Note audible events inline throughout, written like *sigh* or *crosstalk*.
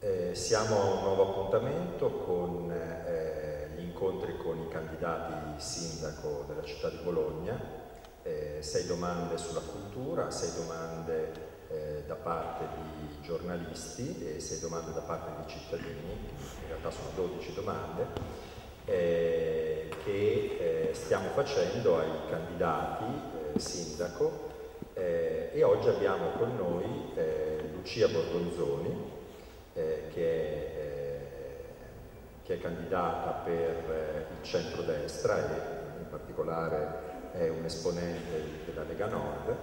Eh, siamo a un nuovo appuntamento con eh, gli incontri con i candidati sindaco della città di Bologna, eh, sei domande sulla cultura, sei domande eh, da parte di giornalisti e sei domande da parte di cittadini, in realtà sono 12 domande, eh, che eh, stiamo facendo ai candidati sindaco. E oggi abbiamo con noi Lucia Borgonzoni, eh, che, eh, che, è, candidata per eh, il centrodestra e in particolare è un esponente della Lega Nord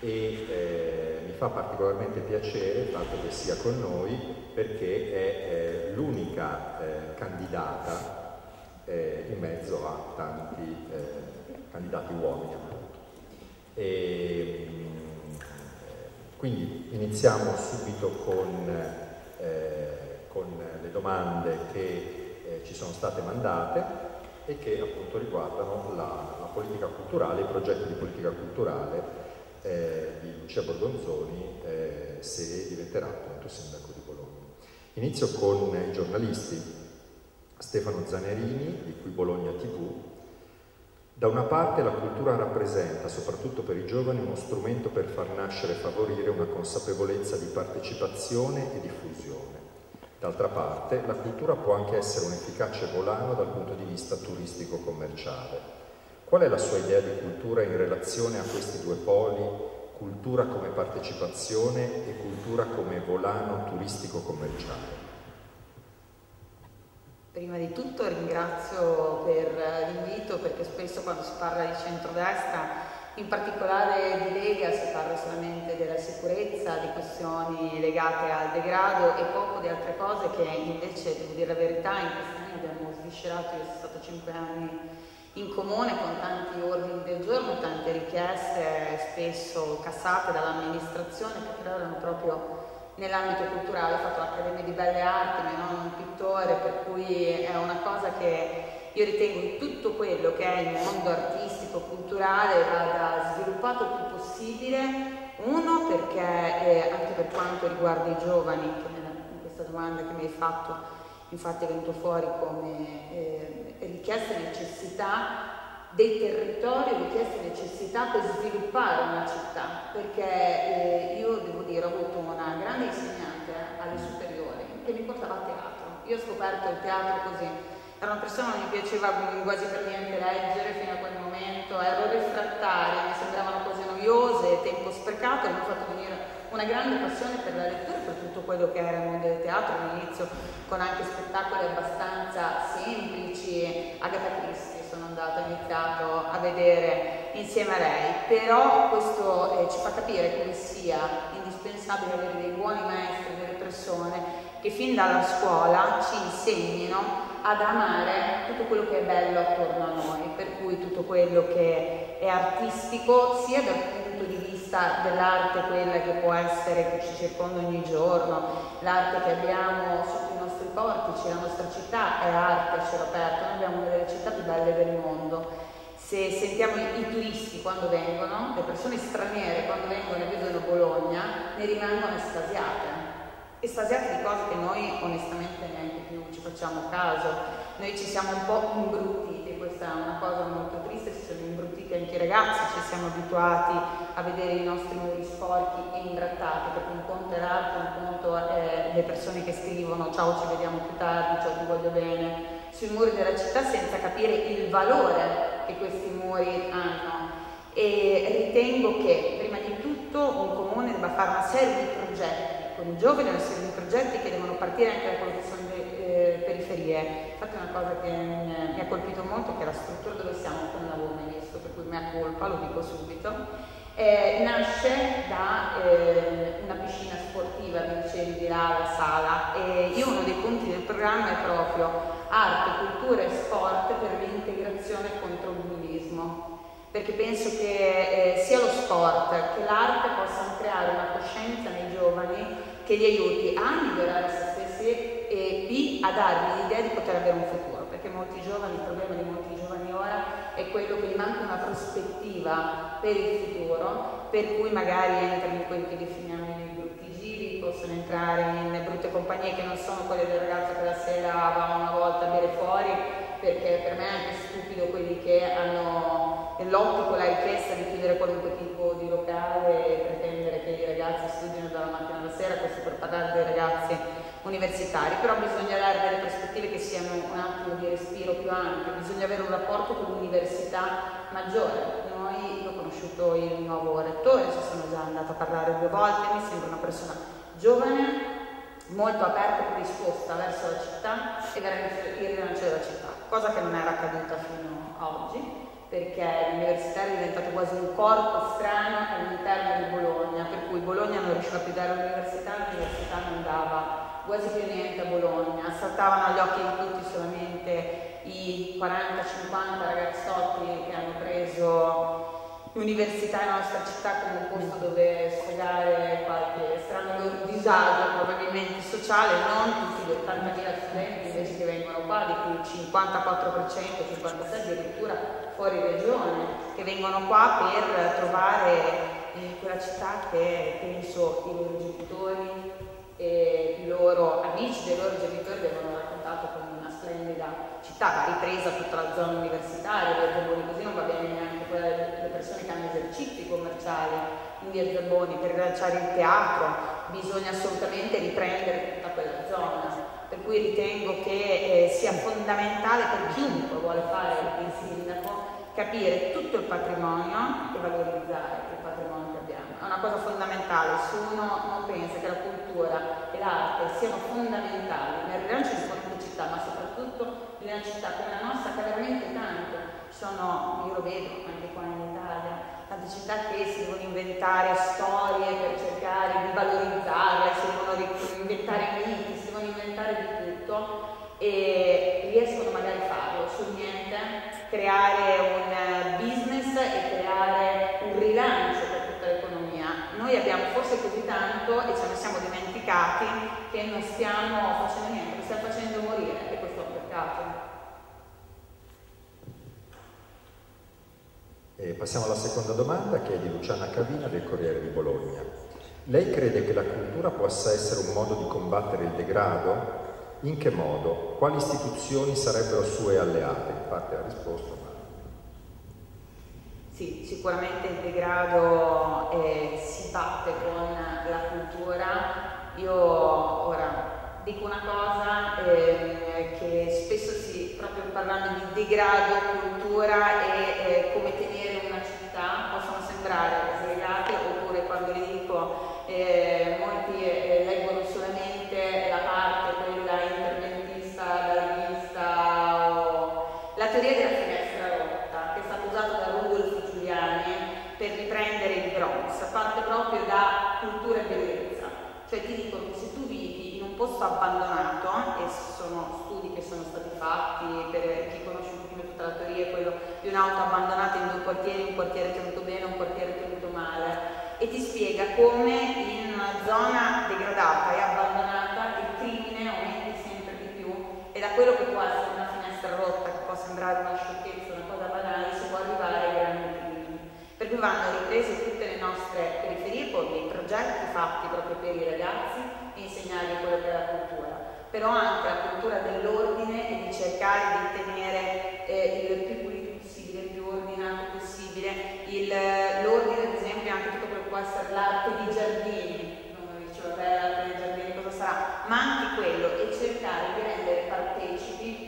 e eh, mi fa particolarmente piacere il fatto che sia con noi perché è l'unica eh, candidata in mezzo a tanti candidati uomini E, mm, quindi iniziamo subito con eh, con le domande che eh, ci sono state mandate e che appunto riguardano la, la politica culturale, i progetti di politica culturale eh, di Lucia Borgonzoni eh, se diventerà appunto sindaco di Bologna. Inizio con i giornalisti, Stefano Zanerini di Qui Bologna TV, da una parte la cultura rappresenta, soprattutto per i giovani, uno strumento per far nascere e favorire una consapevolezza di partecipazione e diffusione. D'altra parte, la cultura può anche essere un efficace volano dal punto di vista turistico-commerciale. Qual è la sua idea di cultura in relazione a questi due poli, cultura come partecipazione e cultura come volano turistico-commerciale? Prima di tutto ringrazio per l'invito perché spesso quando si parla di centrodestra, in particolare di Lega, si parla solamente della sicurezza, di questioni legate al degrado e poco di altre cose che invece, devo dire la verità, in questi anni abbiamo sviscerato, io sono stata cinque anni in comune con tanti ordini del giorno, tante richieste spesso cassate dall'amministrazione che però erano proprio nell'ambito culturale, ho fatto l'Accademia di Belle Arti, mio nonno un pittore, per cui è una cosa che io ritengo in tutto quello che è il mondo artistico, culturale, vada sviluppato il più possibile. Uno, perché eh, anche per quanto riguarda i giovani, in questa domanda che mi hai fatto, infatti è venuto fuori come eh, richiesta e necessità, dei territori richieste e necessità per sviluppare una città, perché eh, io devo dire ho avuto una grande insegnante alle superiori che mi portava a teatro. Io ho scoperto il teatro così, era una persona che mi piaceva quasi per niente leggere fino a quel momento, ero refrattaria, mi sembravano cose noiose, tempo sprecato e mi ha fatto venire una grande passione per la lettura e per tutto quello che era il mondo del teatro, all'inizio con anche spettacoli abbastanza semplici, Agatha Christie andata, ho iniziato a vedere insieme a lei, però questo eh, ci fa capire come sia indispensabile avere dei buoni maestri, delle persone che fin dalla scuola ci insegnino ad amare tutto quello che è bello attorno a noi, per cui tutto quello che è artistico sia dal punto di vista dell'arte, quella che può essere che ci circonda ogni giorno, l'arte che abbiamo i nostri portici, la nostra città è arte a cielo aperto, noi abbiamo una delle città più belle del mondo. Se sentiamo i, i turisti quando vengono, le persone straniere quando vengono e vedono Bologna, ne rimangono estasiate estasiate di cose che noi onestamente neanche più ci facciamo caso. Noi ci siamo un po' imbruttiti, questa è una cosa molto triste, anche i ragazzi, ci siamo abituati a vedere i nostri muri sporchi e imbrattati, perché un conto è l'altro, un conto è le persone che scrivono ciao ci vediamo più tardi, ciao ti voglio bene, sui muri della città senza capire il valore che questi muri hanno. E ritengo che prima di tutto un comune debba fare una serie di progetti con i giovani, una serie di progetti che devono partire anche da quello che eh, periferie. Infatti una cosa che mi, ha colpito molto è che la struttura dove siamo, che non l'avevo mea colpa, lo dico subito, eh, nasce da eh, una piscina sportiva, mi dicevi di là, la sala, e io uno dei punti del programma è proprio arte, cultura e sport per l'integrazione contro il bullismo. Perché penso che eh, sia lo sport che l'arte possano creare una coscienza nei giovani che li aiuti a migliorare se stessi e B a dargli l'idea di poter avere un futuro, perché molti giovani, il problema di molti giovani ora è quello che gli manca una prospettiva per il futuro, per cui magari entrano in quelli che definiamo i brutti giri, possono entrare in brutte compagnie che non sono quelle del ragazzo che la sera va una volta a bere fuori, perché per me è anche stupido quelli che hanno nell'ottico la richiesta di chiudere qualunque tipo di locale e pretendere che i ragazzi studino dalla mattina alla sera, questo per parlare dei ragazzi universitari, però bisogna dare delle prospettive che siano un attimo di respiro più ampio, bisogna avere un rapporto con l'università maggiore. Noi, io ho conosciuto il nuovo rettore, ci sono già andata a parlare due volte, mi sembra una persona giovane, molto aperta e predisposta verso la città e verso il rilancio della città, cosa che non era accaduta fino a oggi perché l'università è diventato quasi un corpo strano all'interno di Bologna, per cui Bologna non riusciva più a dare all'università, l'università non dava quasi più niente a Bologna, saltavano agli occhi di tutti solamente i 40-50 ragazzotti che hanno preso l'università in nostra città come un posto dove sfogare qualche strano disagio probabilmente sociale, non tutti gli 80.000 studenti invece che vengono qua, di cui il 54%, 56% addirittura fuori regione, che vengono qua per trovare eh, quella città che penso i loro genitori e i loro amici dei loro genitori vi avevano raccontato come una splendida città, va ripresa tutta la zona universitaria, via Zabboni, così non va bene neanche quella delle persone che hanno esercizi commerciali in via Zabboni, per rilanciare il teatro bisogna assolutamente riprendere tutta quella zona, per cui ritengo che eh, sia fondamentale per chiunque vuole fare il sindaco capire tutto il patrimonio e valorizzare il patrimonio che abbiamo. È una cosa fondamentale, se uno non pensa che la cultura e l'arte siano fondamentali nel rilancio di qualunque città, ma soprattutto in una città come la nostra che veramente tanto, sono, io lo vedo anche qua in Italia, tante città che si devono inventare storie per cercare di valorizzarle, si devono inventare miti, si devono inventare di tutto e riescono magari a farlo sul niente, creare un business e creare un rilancio per tutta l'economia. Noi abbiamo forse così tanto e ce ne siamo dimenticati che non stiamo facendo niente, stiamo facendo morire e questo è un peccato. E passiamo alla seconda domanda che è di Luciana Cavina del Corriere di Bologna. Lei crede che la cultura possa essere un modo di combattere il degrado in che modo? Quali istituzioni sarebbero sue alleate? In parte ha risposto. Sì, sicuramente il degrado eh, si batte con la cultura. Io ora dico una cosa eh, che spesso si, proprio parlando di degrado, cultura e eh, come tenere una città, possono sembrare slegate oppure quando le dico eh, molti eh, leggono solamente la parte teoria della finestra rotta, che è stata usata da Rudolf Giuliani per riprendere il Bronx, parte proprio da cultura e bellezza. Cioè ti dicono che se tu vivi in posto abbandonato, e sono studi che sono stati fatti per chi conosce un pochino tutta la teoria, quello di un'auto abbandonata in due quartieri, un quartiere tenuto bene, un quartiere tenuto male, e ti spiega come in una zona degradata e abbandonata il crimine aumenti sempre di più e da quello che può essere una finestra rotta può sembrare una sciocchezza, una cosa banale, si può arrivare ai grandi crimini. Per cui vanno riprese tutte le nostre periferie con dei progetti fatti proprio per i ragazzi e insegnargli quello che è la cultura. Però anche la cultura dell'ordine e di cercare di tenere eh, il più pulito possibile, il più ordinato possibile, il, l'ordine ad esempio anche tutto quello che può essere l'arte di giardini, non dicevo l'arte dei giardini cosa sarà, ma anche quello e cercare di rendere partecipi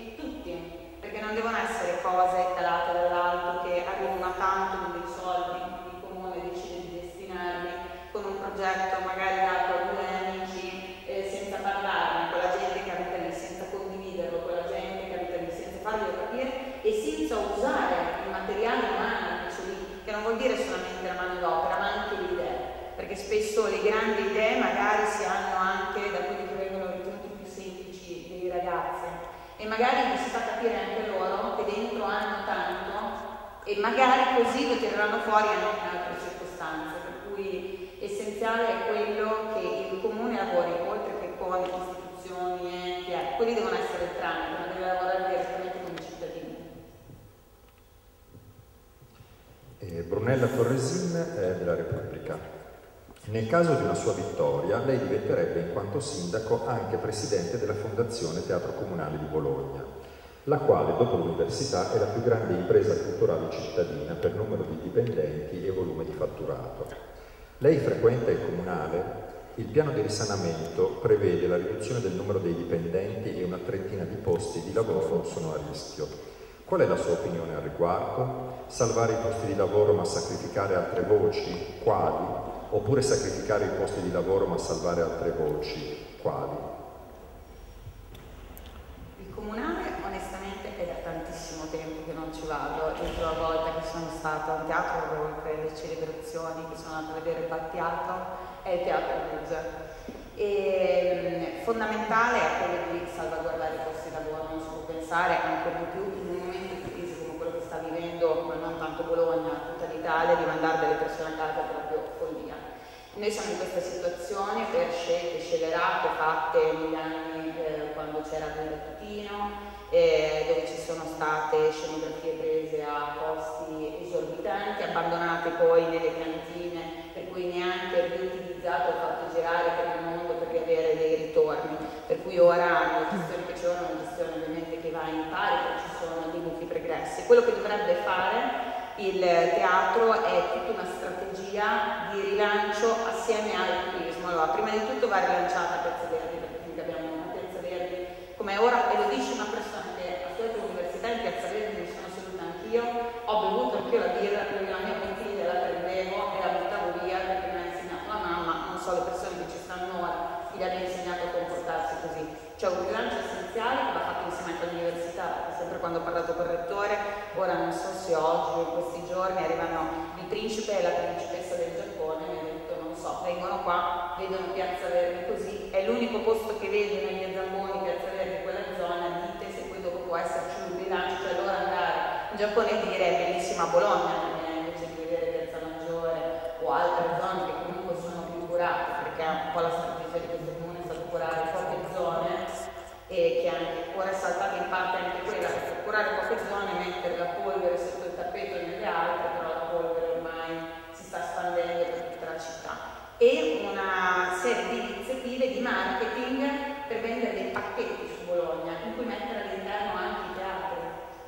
perché non devono essere cose calate dall'alto che arrivano a tanto dei soldi, il comune decide di destinarli con un progetto magari dato a due amici eh, senza parlarne con la gente che abita lì, senza condividerlo con la gente che abita lì, senza farglielo capire e senza usare il materiale umano che lì, che non vuol dire solamente la mano d'opera, ma anche le idee, perché spesso le grandi idee magari si hanno anche da quelli che vengono ritenuti più semplici dei ragazzi e magari si fa capire anche loro che dentro hanno tanto e magari così lo tireranno fuori anche in altre circostanze, per cui essenziale è quello che il comune lavori oltre che con istituzioni, enti, eh, quelli devono essere tramite, ma deve lavorare direttamente con i cittadini. E Brunella Torresin eh, della Repubblica. Nel caso di una sua vittoria, lei diventerebbe in quanto sindaco anche presidente della Fondazione Teatro Comunale di Bologna, la quale dopo l'università è la più grande impresa culturale cittadina per numero di dipendenti e volume di fatturato. Lei frequenta il comunale, il piano di risanamento prevede la riduzione del numero dei dipendenti e una trentina di posti di lavoro sono a rischio. Qual è la sua opinione al riguardo? Salvare i posti di lavoro ma sacrificare altre voci? Quali? Oppure sacrificare i posti di lavoro ma salvare altre voci, quali? Il comunale onestamente è da tantissimo tempo che non ci vado, l'ultima volta che sono stata a un teatro per le celebrazioni che sono andata a vedere Battiato è il Teatro Blues. E fondamentale è quello di salvaguardare i posti di lavoro, non si può pensare ancora di più in un momento di crisi come quello che sta vivendo, non tanto Bologna, tutta l'Italia, di mandare delle persone a casa follia. Noi siamo in questa situazione per scelte scelerate fatte negli anni eh, quando c'era il Tutino, eh, dove ci sono state scenografie prese a costi esorbitanti, abbandonate poi nelle cantine, per cui neanche riutilizzato o fatto girare per il mondo per riavere dei ritorni. Per cui ora la gestione che c'è ora è una gestione ovviamente che va in pari, perché ci sono dei buchi pregressi. Quello che dovrebbe fare il teatro è tutta una strategia di rilancio assieme al turismo. Allora, prima di tutto va rilanciata Piazza Verdi, perché finché abbiamo una Piazza Verdi come ora, e lo dice una persona che ha studiato all'università in Piazza Verdi, mi sono seduta anch'io, ho bevuto anch'io la birra, la mia bottiglia la prendevo e la buttavo via perché mi ha insegnato la mamma, non so le persone che ci stanno ora, gli abbia insegnato a comportarsi così. C'è un rilancio essenziale che va fatto insieme sempre quando ho parlato con il rettore, ora non so se oggi o in questi giorni arrivano il principe e la principessa del Giappone, mi hanno detto non so, vengono qua, vedono Piazza Verdi così, è l'unico posto che vedono gli Zamboni, Piazza Verdi, quella zona, dite se poi dopo può esserci un rilancio, cioè allora andare in Giappone e dire è bellissima Bologna, invece di vedere Piazza Maggiore o altre zone che comunque sono più curate, perché è un po' la strategia di questo comune è stato curare poche zone e che anche ora è saltata in parte anche quella, per curare poche zone, mettere la polvere sotto il tappeto nelle altre, però la polvere ormai si sta spandendo per tutta la città. E una serie di iniziative di marketing per vendere dei pacchetti su Bologna, in cui mettere all'interno anche i teatri,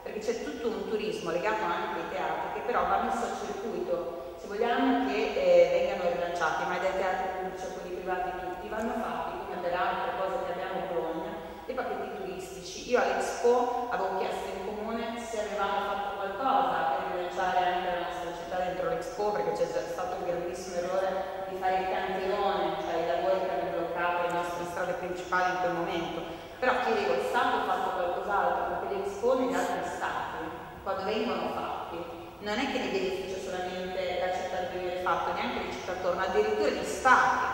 perché c'è tutto un turismo legato anche ai teatri che però va messo al circuito. Se vogliamo che eh, vengano rilanciati, ma dai teatri pubblici a quelli privati tutti, vanno fatti come per altre cose che abbiamo a Bologna, dei pacchetti turistici. Io all'Expo avevo chiesto in comune se avevamo fatto qualcosa per rilanciare anche la nostra città dentro l'Expo, perché c'è stato il grandissimo errore di fare il cantierone, cioè i lavori che hanno bloccato le nostre strade principali in quel momento. Però chiedevo, è stato fatto qualcos'altro? Perché l'Expo negli altri stati, quando vengono fatti, non è che ne beneficia solamente la città dove viene fatto, neanche le città attorno, addirittura gli stati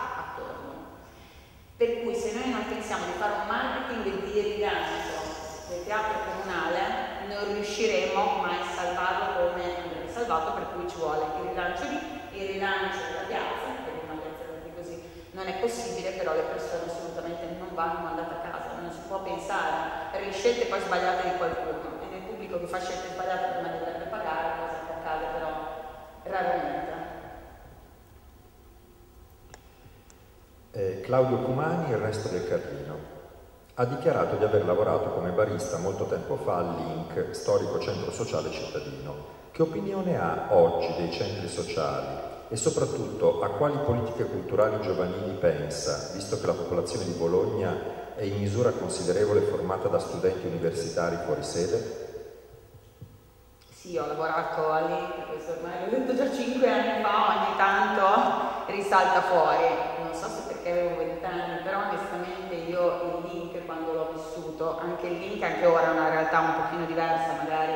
per cui se noi non pensiamo di fare un marketing di rilancio del teatro comunale, non riusciremo mai a salvarlo come andrebbe salvato, per cui ci vuole il rilancio lì, il rilancio della piazza, per una piazza così. Non è possibile, però le persone assolutamente non vanno mandate a casa, non si può pensare. Le scelte poi sbagliate di qualcuno. E nel pubblico che fa scelte sbagliate prima dovrebbe pagare, cosa che accade però raramente. Eh, Claudio Cumani, il resto del Carlino. Ha dichiarato di aver lavorato come barista molto tempo fa all'INC, storico centro sociale cittadino. Che opinione ha oggi dei centri sociali e soprattutto a quali politiche culturali giovanili pensa, visto che la popolazione di Bologna è in misura considerevole formata da studenti universitari fuori sede? Sì, ho lavorato all'INC, questo ormai l'ho detto già cinque anni fa, ogni tanto risalta fuori. Perché avevo vent'anni, però onestamente io il link quando l'ho vissuto, anche il link anche ora è una realtà un pochino diversa magari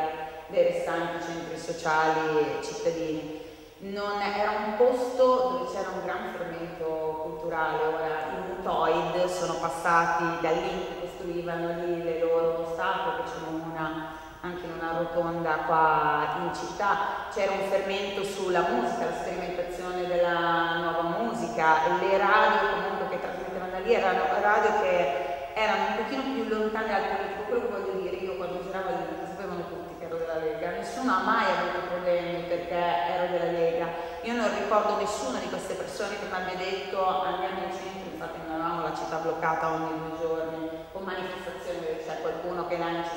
dei restanti centri sociali cittadini. Non, era un posto dove c'era un gran fermento culturale, ora i mutoid sono passati da lì, costruivano lì le loro statue, che c'è una anche in una rotonda qua in città, c'era un fermento sulla musica, la sperimentazione della nuova musica, le radio comunque che trasmettevano da lì erano radio che erano un pochino più lontane dal politico, quello che voglio dire, io quando giravo lì sapevano tutti che ero della Lega, nessuno ha mai avuto problemi perché ero della Lega. Io non ricordo nessuna di queste persone che mi abbia detto andiamo in centro, infatti non avevamo la città bloccata ogni due giorni, o manifestazioni dove c'è qualcuno che lancia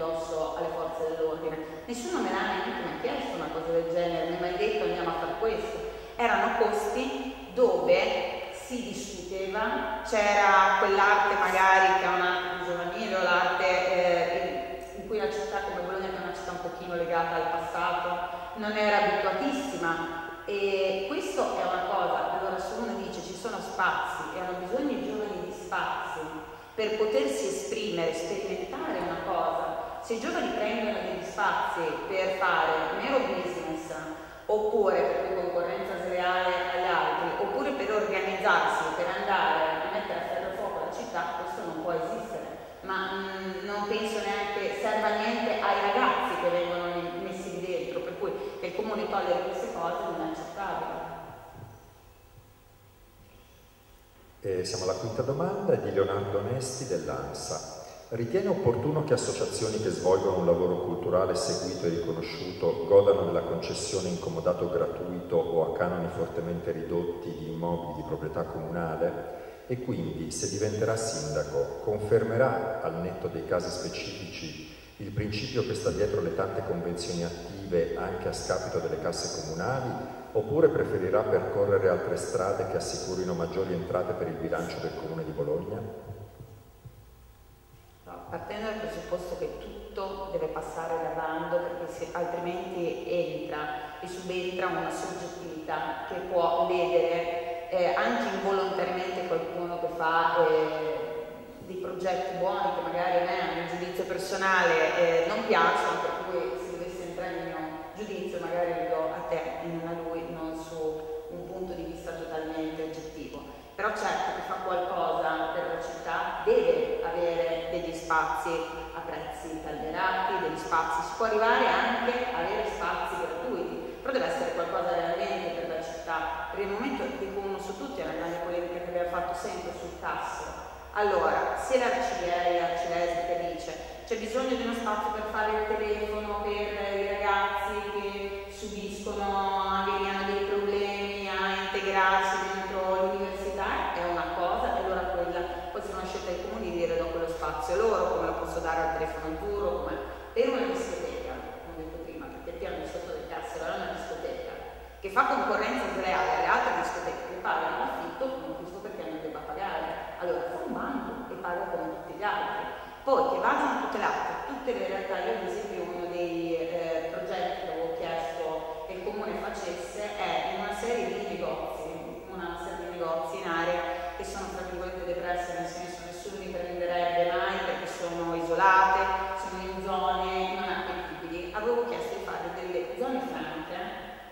addosso alle forze dell'ordine. Nessuno me l'ha neanche mai chiesto una cosa del genere, mi ha mai detto andiamo a fare questo. Erano posti dove si discuteva, c'era quell'arte magari che è un'arte giovanile o l'arte eh, in cui una città come Bologna, è una città un pochino legata al passato, non era abituatissima e questo è una cosa, allora se uno dice ci sono spazi e hanno bisogno i giovani di spazi per potersi esprimere, sperimentare una cosa, se i giovani prendono degli spazi per fare mero business oppure per concorrenza sleale agli altri, oppure per organizzarsi, per andare a mettere a ferro fuoco la città, questo non può esistere. Ma mh, mm, non penso neanche serva niente ai ragazzi che vengono messi dentro, per cui che il comune togliere queste cose non è accettabile. E siamo alla quinta domanda di Leonardo Onesti dell'ANSA. Ritiene opportuno che associazioni che svolgono un lavoro culturale seguito e riconosciuto godano della concessione in comodato gratuito o a canoni fortemente ridotti di immobili di proprietà comunale e quindi, se diventerà sindaco, confermerà al netto dei casi specifici il principio che sta dietro le tante convenzioni attive anche a scapito delle casse comunali oppure preferirà percorrere altre strade che assicurino maggiori entrate per il bilancio del Comune di Bologna? Partendo dal presupposto che tutto deve passare da bando perché se, altrimenti entra e subentra una soggettività che può ledere eh, anche involontariamente qualcuno che fa eh, dei progetti buoni che magari a me, a mio giudizio personale, eh, non piacciono, per cui se dovesse entrare il mio giudizio magari lo do a te e non a lui, non su un punto di vista totalmente oggettivo. Però certo chi fa qualcosa per la città deve avere degli spazi a prezzi calderati, degli spazi, si può arrivare anche a avere spazi gratuiti, però deve essere qualcosa realmente per la città. Per il momento dico uno su tutti, è una grande polemica che abbiamo fatto sempre sul tasso. Allora, se l'arciere, l'arcilesbica dice c'è bisogno di uno spazio per fare il telefono per i ragazzi che subiscono, magari hanno dei problemi a integrarsi spazio loro, come lo posso dare al telefono duro, come per una discoteca, come ho detto prima, perché ti hanno sotto del cazzo, è una discoteca, che fa concorrenza sleale alle altre discoteche che pagano l'affitto, non capisco perché non debba pagare. Allora fa un bando e paga come tutti gli altri. Poi che vadano tutelate tutte le realtà, io ad esempio uno dei eh, progetti che avevo chiesto che il comune facesse è in una serie di negozi, una serie di negozi in aree che sono tra virgolette depresse, nel senso nessuno li prenderebbe mai perché sono isolate, sono in zone non appetibili. Avevo chiesto di fare delle zone franche,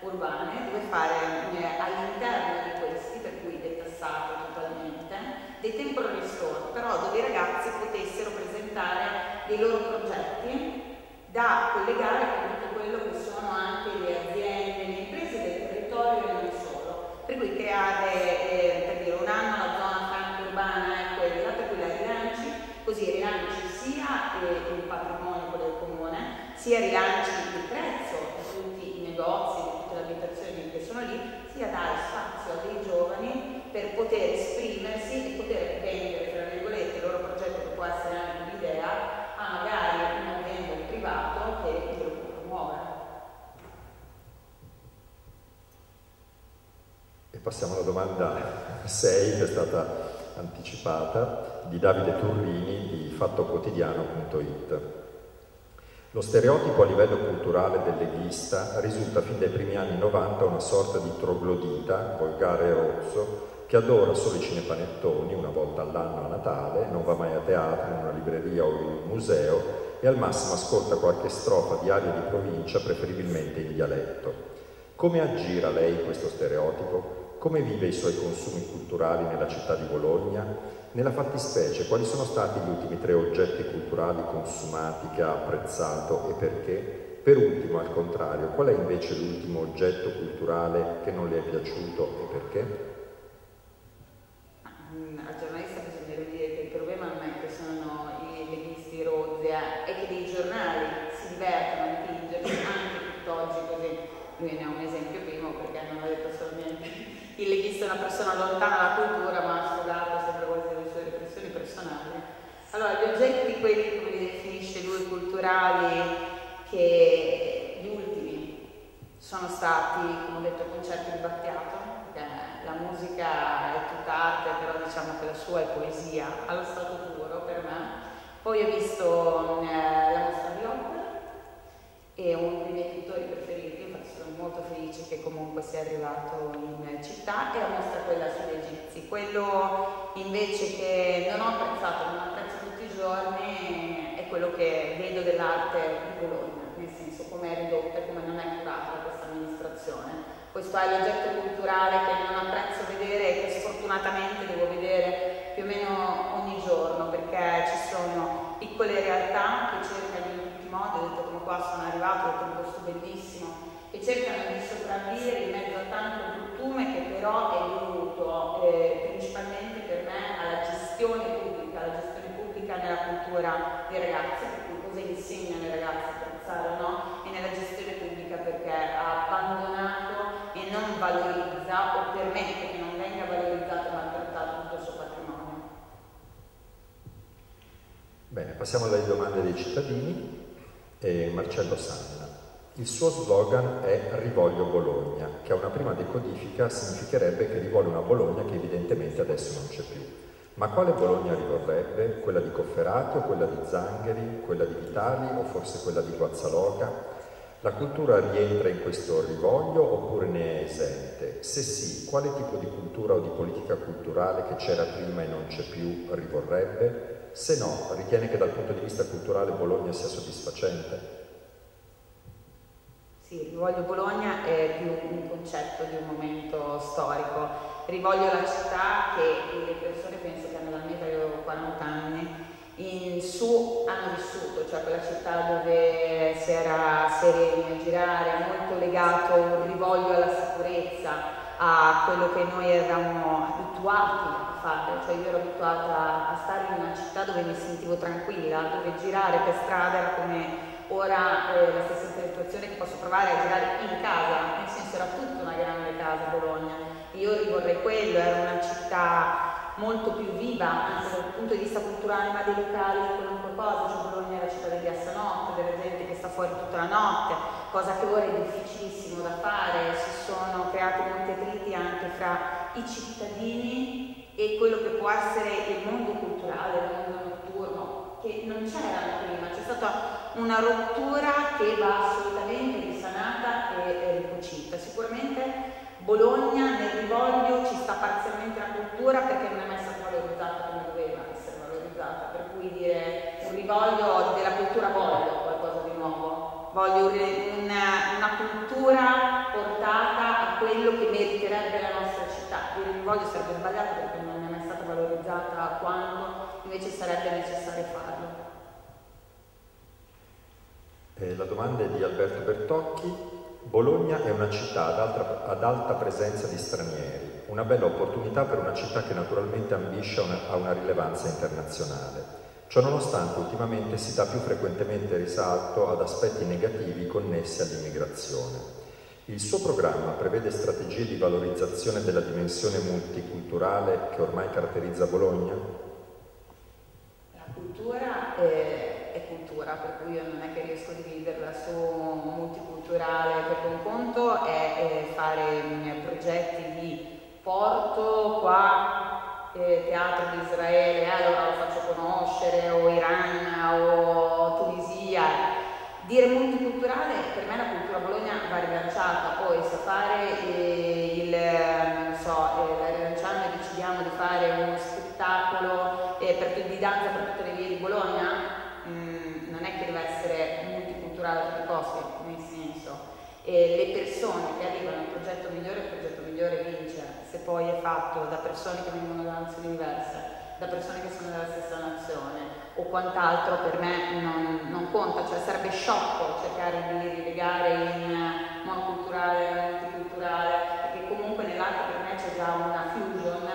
urbane, dove fare eh, all'interno di questi, per cui detassate totalmente, dei temporary store, però dove i ragazzi potessero presentare dei loro progetti da collegare con tutto quello che sono anche le aziende, le imprese del territorio e non solo. Per creare, eh, per dire, un anno la zona urbana è quella, per cui la rilanci, così rilanci sia il patrimonio del comune, sia rilanci il prezzo di tutti i negozi, di tutte le abitazioni che sono lì, sia dare spazio a dei giovani per poter esprimersi e poter vendere, tra virgolette, il loro progetto che può essere anche un'idea, a magari un'azienda privato che lo può promuovere. E passiamo alla domanda 6 che è stata anticipata di Davide Turrini di fattoquotidiano.it. Lo stereotipo a livello culturale del leghista risulta fin dai primi anni 90 una sorta di troglodita, volgare e rozzo, che adora solo i cinepanettoni una volta all'anno a Natale, non va mai a teatro, in una libreria o in un museo e al massimo ascolta qualche strofa di aria di provincia, preferibilmente in dialetto. Come aggira lei questo stereotipo? Come vive i suoi consumi culturali nella città di Bologna? Nella fattispecie, quali sono stati gli ultimi tre oggetti culturali consumati che ha apprezzato e perché? Per ultimo, al contrario, qual è invece l'ultimo oggetto culturale che non le è piaciuto e perché? Mm, al giornalista bisognerebbe dire che il problema non è che sono i leghisti rozzi, è che dei giornali si divertono una persona lontana dalla cultura ma sfogata sempre quasi delle sue riflessioni personali. Allora, gli oggetti, quelli come li definisce lui, culturali, che gli ultimi sono stati, come ho detto, concerti di Battiato, perché la musica è tutta arte, però diciamo che la sua è poesia allo stato puro per me. Poi ho visto eh, la mostra di opera e uno dei miei sono molto felice che comunque sia arrivato in città e la mostra quella sugli egizi. Quello invece che non ho apprezzato, non apprezzo tutti i giorni è quello che vedo dell'arte di Bologna, nel senso come è ridotta come non è curata questa amministrazione. Questo è l'oggetto culturale che non apprezzo vedere e che sfortunatamente devo vedere più o meno ogni giorno perché ci sono piccole realtà che cercano in tutti i modi, ho detto come qua sono arrivato, è un posto bellissimo, che cercano di sopravvivere in mezzo a tanto bruttume che però è dovuto eh, principalmente per me alla gestione pubblica, alla gestione pubblica nella cultura dei ragazzi, per cui cosa insegnano i ragazzi a pensare no, e nella gestione pubblica perché ha abbandonato e non valorizza o permette che non venga valorizzato e maltrattato tutto il suo patrimonio. Bene, passiamo alle domande dei cittadini. Eh, Marcello Sanna. Il suo slogan è Rivoglio Bologna, che a una prima decodifica significherebbe che rivuole una Bologna che evidentemente adesso non c'è più. Ma quale Bologna rivorrebbe? Quella di Cofferati o quella di Zangheri, quella di Vitali o forse quella di Guazzaloga? La cultura rientra in questo rivoglio oppure ne è esente? Se sì, quale tipo di cultura o di politica culturale che c'era prima e non c'è più rivorrebbe? Se no, ritiene che dal punto di vista culturale Bologna sia soddisfacente? Sì, rivoglio Bologna è più un concetto di un momento storico. Rivoglio la città che le persone penso che hanno da me io 40 anni in su hanno vissuto, cioè quella città dove si era sereni a girare, molto legato rivoglio alla sicurezza, a quello che noi eravamo abituati a fare, cioè io ero abituata a stare in una città dove mi sentivo tranquilla, dove girare per strada era come ora eh, la stessa situazione che posso provare a girare in casa, nel senso era tutta una grande casa Bologna. Io rivorrei quello, era una città molto più viva anche dal punto di vista culturale, ma dei locali, qualunque cosa, cioè Bologna è la città degli assanotte, della gente che sta fuori tutta la notte, cosa che ora è difficilissimo da fare, si sono creati molti attriti anche fra i cittadini e quello che può essere il mondo culturale, il mondo notturno, che non c'era prima, c'è stata una rottura che va assolutamente risanata e, ricucita. Sicuramente Bologna nel rivoglio ci sta parzialmente la cultura perché non è mai stata valorizzata come doveva essere valorizzata, per cui dire un rivoglio della cultura voglio qualcosa di nuovo, voglio una, una cultura portata a quello che meriterebbe la nostra città. Il rivoglio sarebbe sbagliato perché non è mai stata valorizzata quando invece sarebbe necessario farlo. Eh, la domanda è di Alberto Bertocchi. Bologna è una città ad alta, ad alta, presenza di stranieri, una bella opportunità per una città che naturalmente ambisce a una, a una rilevanza internazionale. Ciononostante ultimamente si dà più frequentemente risalto ad aspetti negativi connessi all'immigrazione. Il suo programma prevede strategie di valorizzazione della dimensione multiculturale che ormai caratterizza Bologna? La cultura cultura, per cui io non è che riesco a dividerla su multiculturale, perché un conto è, fare mm, progetti di porto qua, eh, teatro di Israele, eh, allora lo faccio conoscere, o Iran, o Tunisia. Dire multiculturale, per me la cultura Bologna va rilanciata, poi se fare eh, il, non so, eh, la rilanciamo e decidiamo di fare uno spettacolo eh, per, di danza per tutte le vie di Bologna, non è che deve essere multiculturale a tutti i costi, nel senso, e le persone che arrivano al progetto migliore, il progetto migliore vince, se poi è fatto da persone che vengono da nazioni diverse, da persone che sono della stessa nazione o quant'altro per me non, non conta, cioè sarebbe sciocco cercare di rilegare in monoculturale, multiculturale, perché comunque nell'arte per me c'è già una fusion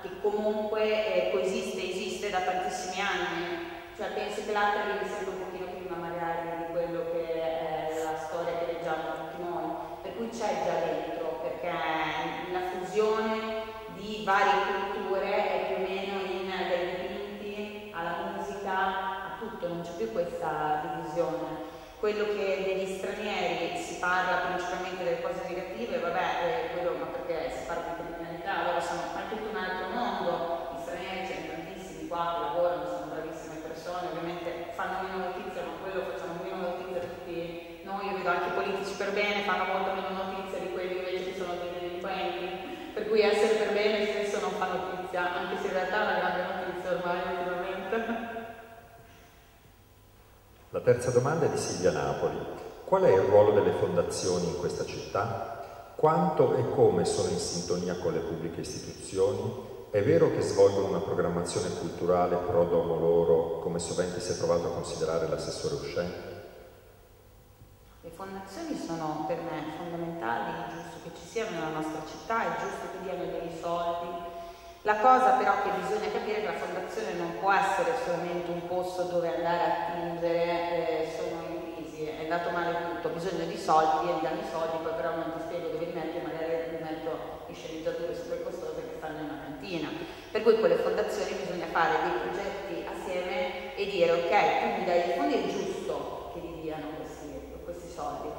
che comunque eh, coesiste, esiste da tantissimi anni. Cioè penso che l'arte arrivi sempre un pochino prima magari di quello che è la storia che leggiamo tutti noi, per cui c'è già dentro, perché fusione varie culture è più o meno in dai dipinti alla musica, a tutto, non c'è più questa divisione. Quello che degli stranieri si parla principalmente delle cose negative, vabbè, è quello ma perché si parla di criminalità, loro sono è tutto un altro mondo, gli stranieri ce ne tantissimi qua che lavorano, sono bravissime persone, ovviamente fanno meno notizia, ma quello facciamo meno notizia tutti noi, io vedo anche i politici per bene, fanno molto meno notizia fa notizia, anche se in realtà è una grande notizia ormai ultimamente. La terza domanda è di Silvia Napoli. Qual è il ruolo delle fondazioni in questa città? Quanto e come sono in sintonia con le pubbliche istituzioni? È vero che svolgono una programmazione culturale pro domo loro, come sovente si è provato a considerare l'assessore uscente? Le fondazioni sono per me fondamentali, è giusto che ci siano nella nostra città, è giusto che diano dei soldi la cosa però che bisogna capire è che la fondazione non può essere solamente un posto dove andare a attingere, eh, sono in crisi, è andato male tutto, ho bisogno di soldi, vieni dammi i soldi, poi però non ti spiego dove li metti, magari li metto in sceneggiature super costose che stanno in una cantina. Per cui con le fondazioni bisogna fare dei progetti assieme e dire ok, tu mi dai i fondi, è giusto che li diano questi, questi soldi,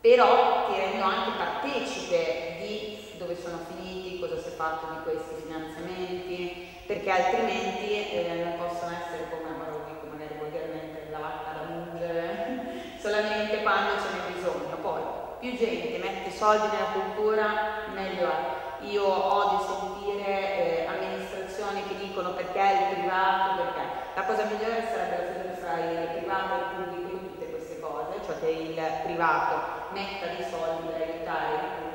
però ti rendo anche partecipe di dove sono finiti, cosa si è fatto di questi finanziamenti, perché altrimenti eh, non possono essere come lo dico magari volgarmente la vacca da mungere *laughs* solamente quando ce n'è bisogno. Poi più gente mette soldi nella cultura, meglio è. Io odio sentire eh, amministrazioni che dicono perché il privato, perché. La cosa migliore sarebbe la fiducia fra il privato e il pubblico in tutte queste cose, cioè che il privato metta dei soldi per aiutare il pubblico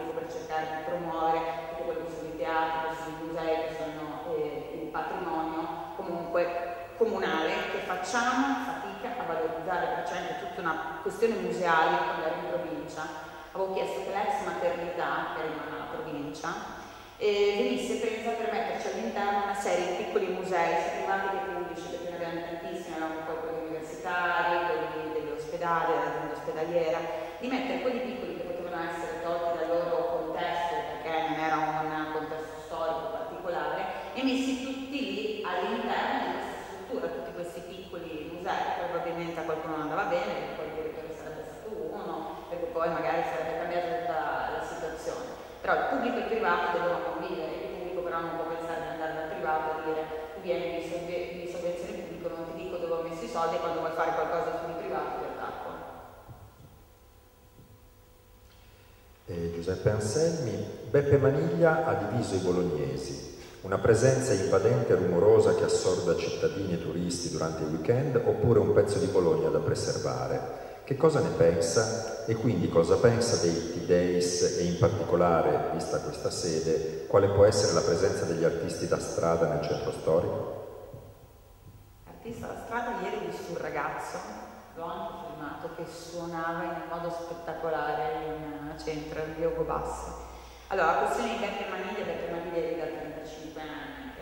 cercare di promuovere tutto quello che sono i teatri, che sono i musei, che sono eh, il patrimonio comunque comunale che facciamo fatica a valorizzare, perché c'è tutta una questione museale quando ero in provincia. Avevo chiesto che l'ex maternità, che rimane alla provincia, eh, venisse presa per metterci all'interno una serie di piccoli musei, sia privati che pubblici, perché ne abbiamo tantissimi, erano poi quelli universitari, quelli dell'ospedale, dell'ospedaliera, di mettere quelli piccoli che potevano essere tolti dal loro contesto, perché non era un contesto storico particolare, e messi tutti lì all'interno di questa struttura, tutti questi musei, probabilmente a qualcuno non andava bene, perché poi il direttore sarebbe stato uno, perché poi magari sarebbe cambiata tutta la situazione. Però il pubblico e il privato devono convivere, il pubblico però non può pensare di andare dal privato e dire tu vieni di sovvenzione pubblico, non ti dico dove ho messo i soldi quando vuoi fare qualcosa sul privato ti attacco. Eh, Giuseppe Anselmi, Beppe Maniglia ha diviso i bolognesi, una presenza invadente e rumorosa che assorda cittadini e turisti durante il weekend oppure un pezzo di Bologna da preservare. Che cosa ne pensa e quindi cosa pensa dei T-Days e in particolare, vista questa sede, quale può essere la presenza degli artisti da strada nel centro storico? Artista da strada, ieri visto un ragazzo, l'ho anche filmato, che suonava in modo spettacolare in centro, a Diogo Bassi. Allora, la questione di Beppe Maniglia, Beppe Maniglia è da 35 anni, che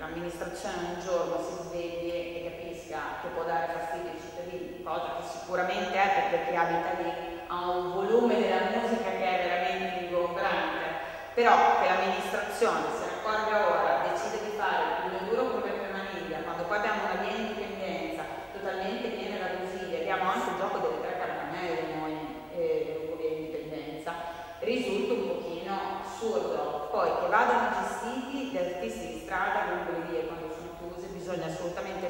l'amministrazione un giorno si svegli e capisca che può dare fastidio ai cittadini, cosa che sicuramente è perché chi abita lì ha un volume della musica che è veramente ingombrante, però che l'amministrazione se ne accorga ora, decide di fare un duro come per Maniglia, quando poi abbiamo una via indipendenza totalmente piena da così, abbiamo anche il gioco delle tre caramelle noi eh, con indipendenza, risulta un pochino assurdo. Poi che vadano gestiti gli artisti di strada lungo le vie quando sono chiuse, bisogna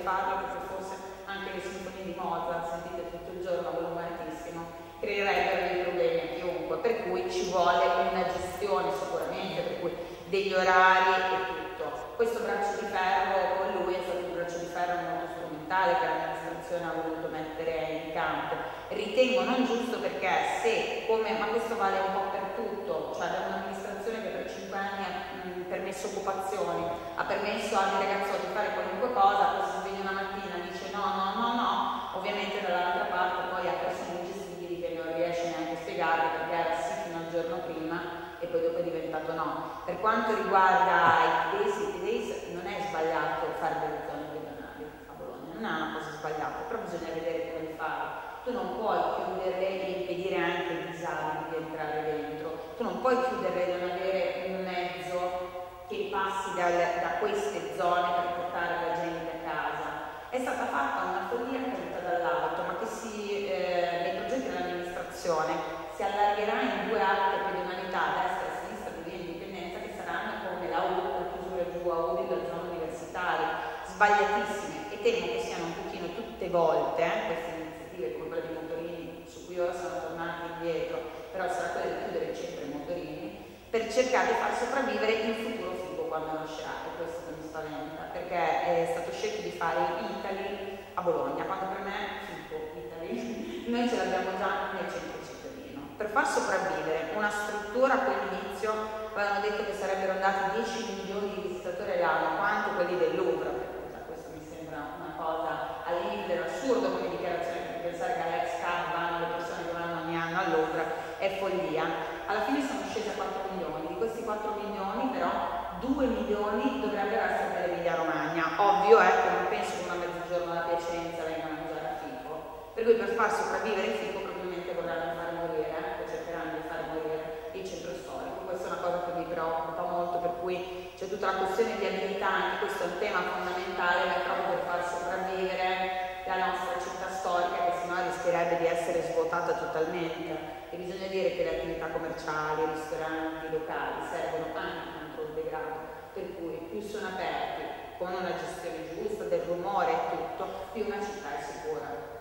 farlo perché forse anche le sinfonie di Mozart, sentite tutto il giorno a volume altissimo, creerebbero dei problemi a chiunque, per cui ci vuole una gestione sicuramente, per cui degli orari e tutto. Questo braccio di ferro con lui è stato un braccio di ferro molto strumentale che l'amministrazione ha voluto mettere in campo. Ritengo non giusto perché se, come, ma questo vale un po' per tutto, cioè da un'amministrazione che per 5 anni ha permesso occupazioni, ha permesso a dei di fare qualunque cosa, no, no, no, ovviamente dall'altra parte poi ha persone ingestibili che non riesce neanche a spiegarle perché era sì fino al giorno prima e poi dopo è diventato no. Per quanto riguarda i days, i days non è sbagliato fare delle zone regionali a Bologna, non è una cosa sbagliata, però bisogna vedere come fare. Tu non puoi chiuderle e impedire anche ai disabili di entrare dentro, tu non puoi chiuderle e non avere un mezzo che passi dal, da queste zone per portare la gente a casa. È stata fatta una follia caduta dall'alto, ma che si, eh, nei progetti dell'amministrazione si allargherà in due alte pedonalità, a destra e a sinistra di via indipendenza, che saranno come la U, la chiusura giù a U della zona universitaria, sbagliatissime e temo che siano un pochino tutte volte eh, queste iniziative come quella di Motorini, su cui ora sono tornati indietro, però sarà quella di chiudere il centro ai Motorini, per cercare di far sopravvivere il futuro figo quando nascerà, e questo mi spaventa, perché è stato scelto di fare Italy a Bologna, quando per me figo Italy, *laughs* noi ce l'abbiamo già nel centro cittadino. Per far sopravvivere una struttura a quell'inizio avevano detto che sarebbero andati 10 milioni di visitatori all'anno, quanto quelli del Louvre, questo mi sembra una cosa limite dell'assurdo come dichiarazione, perché pensare che all'ex CAD vanno le persone che vanno ogni anno al Louvre è follia alla fine sono scesi a 4 milioni, di questi 4 milioni però 2 milioni dovrebbero essere per Emilia Romagna. Ovvio è che non penso che una mezzogiorno da Piacenza venga a mangiare a Fico, per cui per far sopravvivere il Fico probabilmente vorranno fare morire, eh, cercheranno di fare morire il centro storico. Questa è una cosa che mi preoccupa molto, per cui c'è tutta la questione di abilità, anche questo è un tema svuotata totalmente e bisogna dire che le attività commerciali, i ristoranti, i locali servono anche contro il degrado, per cui più sono aperti con una gestione giusta del rumore e tutto, più una città è sicura.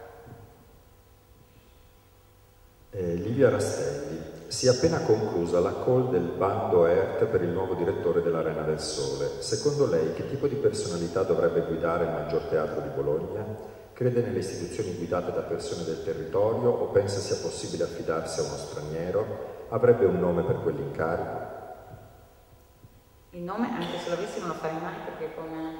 Eh, Livia Rastelli, si è appena conclusa la call del bando ERT per il nuovo direttore dell'Arena del Sole. Secondo lei che tipo di personalità dovrebbe guidare il maggior teatro di Bologna? Crede nelle istituzioni guidate da persone del territorio o pensa sia possibile affidarsi a uno straniero? Avrebbe un nome per quell'incarico? Il nome, anche se l'avessi, non lo farei mai perché, come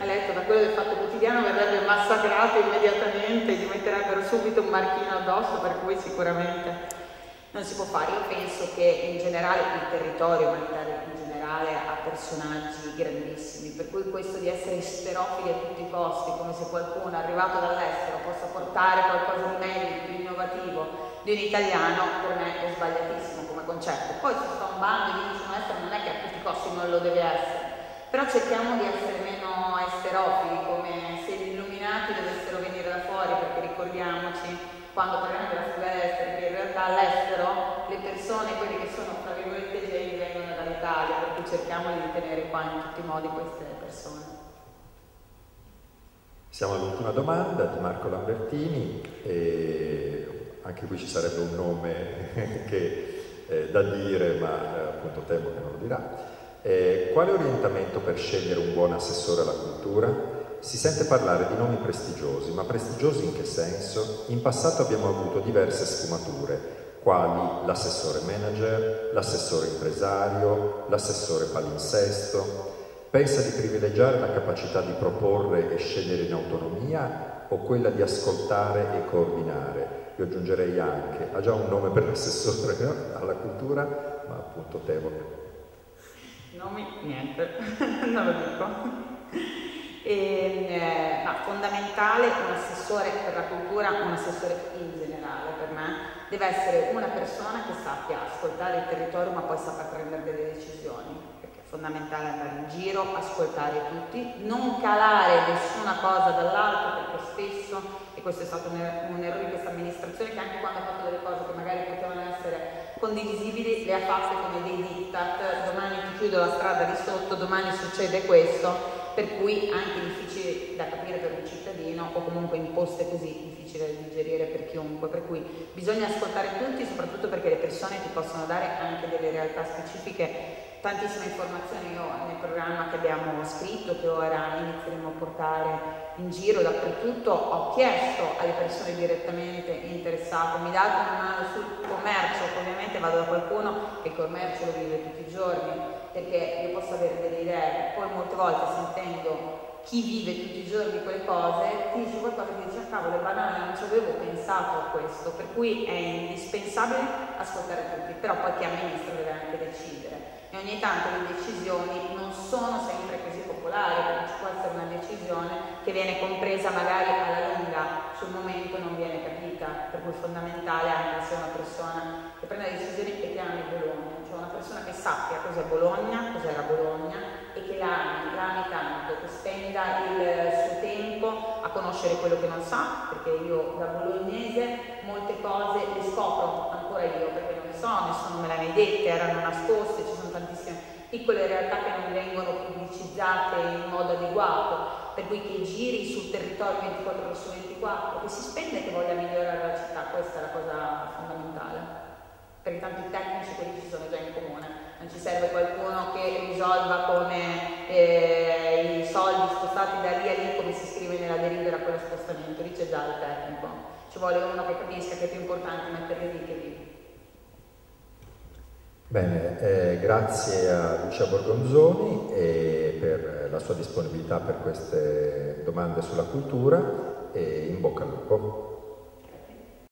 ha letto da quello del Fatto Quotidiano, verrebbe massacrato immediatamente, gli metterebbero subito un marchino addosso, per cui sicuramente non si può fare. Io penso che in generale il territorio, ma in generale ha personaggi grandissimi, per cui questo di essere esterofili a tutti i costi, come se qualcuno arrivato dall'estero possa portare qualcosa di meglio, di innovativo di un italiano, per me è sbagliatissimo come concetto. Poi si fa un bando e dicono estero non è che a tutti i costi non lo deve essere, però cerchiamo di essere meno esterofili, come se gli illuminati dovessero venire da fuori, perché ricordiamoci quando parliamo della fuga all'estero, che in realtà all'estero le persone, quelli che sono dall'Italia, per cui cerchiamo di tenere qua in tutti i modi queste persone. Siamo all'ultima domanda di Marco Lambertini e anche qui ci sarebbe un nome *laughs* che, eh, da dire, ma eh, appunto temo che non lo dirà. Eh, quale orientamento per scegliere un buon assessore alla cultura? Si sente parlare di nomi prestigiosi, ma prestigiosi in che senso? In passato abbiamo avuto diverse sfumature, quali l'assessore manager, l'assessore impresario, l'assessore palinsesto. Pensa di privilegiare la capacità di proporre e scegliere in autonomia o quella di ascoltare e coordinare? Io aggiungerei anche, ha già un nome per l'assessore no? *laughs* alla cultura, ma appunto temo. Nomi? Niente, *laughs* non lo dico. E, eh, ma fondamentale un assessore per la cultura, un assessore in generale per me, deve essere una persona che sappia ascoltare il territorio ma poi sappia prendere delle decisioni, perché è fondamentale andare in giro, ascoltare tutti, non calare nessuna cosa dall'alto perché spesso, e questo è stato un, er-, un errore di questa amministrazione, che anche quando ha fatto delle cose che magari potevano essere condivisibili, le ha fatte come dei diktat, domani ti chiudo la strada di sotto, domani succede questo per cui anche difficile da capire per un cittadino o comunque imposte così, difficile da digerire per chiunque, per cui bisogna ascoltare tutti, soprattutto perché le persone ti possono dare anche delle realtà specifiche, tantissime informazioni io nel programma che abbiamo scritto, che ora inizieremo a portare in giro dappertutto, ho chiesto alle persone direttamente interessate, mi date una mano sul commercio, ovviamente vado da qualcuno che il commercio lo vive tutti i giorni, perché io posso avere delle idee, poi molte volte sentendo chi vive tutti i giorni quelle cose ti dice qualcosa che dice ah, cavolo è banale, non ci avevo pensato a questo, per cui è indispensabile ascoltare tutti, però poi chi amministra deve anche decidere. E ogni tanto le decisioni non sono sempre così popolari, perché ci può essere una decisione che viene compresa magari alla lunga, sul momento non viene capita, per cui è fondamentale anche se una persona che prende decisioni e chiama Bologna, cioè una persona che sappia cos'è Bologna, cos'era Bologna, e che l'ami, l'ami tanto, che spenda il suo tempo a conoscere quello che non sa, perché io da bolognese molte cose le scopro ancora io, perché non le so, nessuno me le ha mai dette, erano nascoste, ci sono tantissime piccole realtà che non vengono pubblicizzate in modo adeguato, per cui che giri sul territorio 24 ore su 24, che si spende che voglia migliorare la città, questa è la cosa fondamentale. Perché tanto i tecnici quelli ci sono già in comune, non ci serve qualcuno che risolva come eh, i soldi spostati da lì a lì, come si scrive nella delibera quello spostamento, lì c'è già il tecnico, ci vuole uno che capisca che è più importante mettere lì che lì. Bene, eh, grazie a Lucia Borgonzoni per la sua disponibilità per queste domande sulla cultura e in bocca al lupo.